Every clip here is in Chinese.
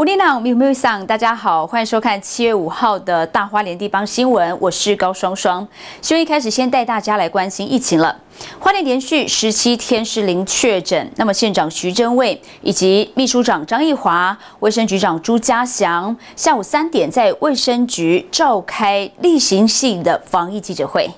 吴丽娜，有没有想？大家好，欢迎收看七月五号的大花莲地方新闻，我是高双双。新闻一开始先带大家来关心疫情了。花莲连续十七天是零确诊，那么县长徐祯卫以及秘书长张义华、卫生局长朱家祥下午三点在卫生局召开例行性的防疫记者会。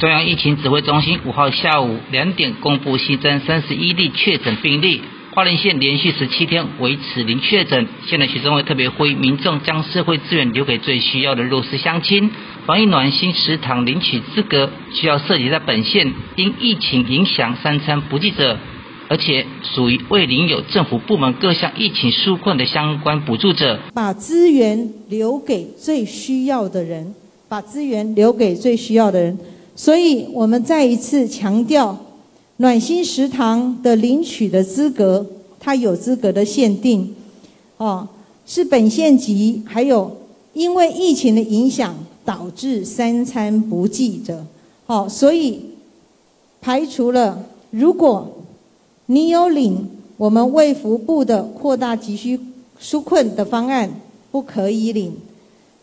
中央疫情指挥中心五号下午两点公布新增三十一例确诊病例。花莲县连续十七天维持零确诊，现在徐政委特别呼吁民众将社会资源留给最需要的弱势乡亲。防疫暖心食堂领取资格需要涉及在本县因疫情影响三餐不济者，而且属于未领有政府部门各项疫情纾困的相关补助者。把资源留给最需要的人，把资源留给最需要的人。所以我们再一次强调。暖心食堂的领取的资格，它有资格的限定，哦，是本县级，还有因为疫情的影响导致三餐不济的，好，所以排除了如果你有领我们卫福部的扩大急需纾困的方案，不可以领；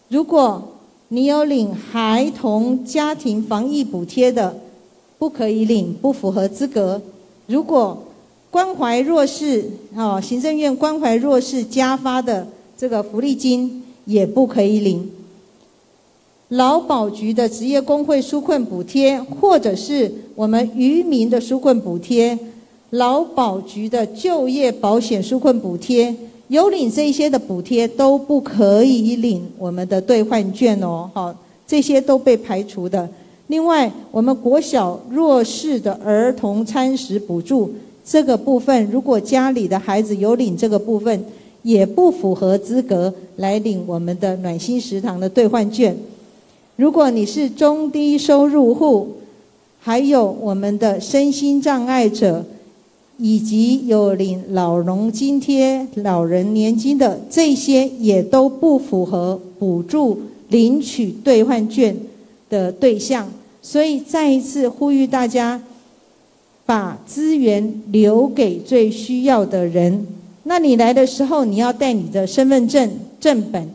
如果你有领孩童家庭防疫补贴的。不可以领，不符合资格。如果关怀弱势，哦，行政院关怀弱势加发的这个福利金也不可以领。劳保局的职业工会纾困补贴，或者是我们渔民的纾困补贴，劳保局的就业保险纾困补贴，有领这些的补贴都不可以领我们的兑换券哦，好，这些都被排除的。另外，我们国小弱势的儿童餐食补助这个部分，如果家里的孩子有领这个部分，也不符合资格来领我们的暖心食堂的兑换券。如果你是中低收入户，还有我们的身心障碍者，以及有领老农津贴、老人年金的，这些也都不符合补助领取兑换券的对象。所以再一次呼吁大家，把资源留给最需要的人。那你来的时候，你要带你的身份证正本，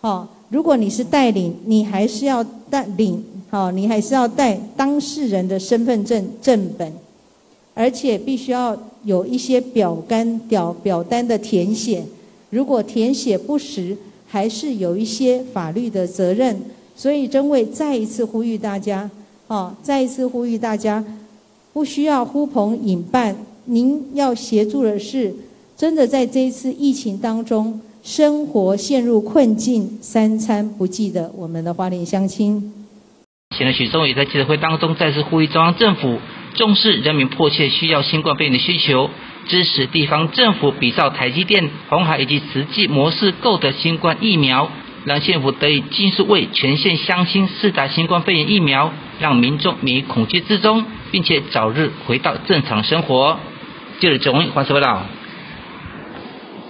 好。如果你是带领，你还是要带领，好，你还是要带当事人的身份证正本，而且必须要有一些表单表表单的填写。如果填写不实，还是有一些法律的责任。所以，真为再一次呼吁大家。好，再一次呼吁大家，不需要呼朋引伴，您要协助的是，真的在这一次疫情当中，生活陷入困境、三餐不济的我们的花莲乡亲。现在许宗伟在记者会当中再次呼吁中央政府重视人民迫切需要新冠肺炎的需求，支持地方政府比照台积电、红海以及实际模式购得新冠疫苗。让县府得以尽速为全县乡亲施打新冠肺炎疫苗，让民众免于恐惧之中，并且早日回到正常生活。记者钟华收报道。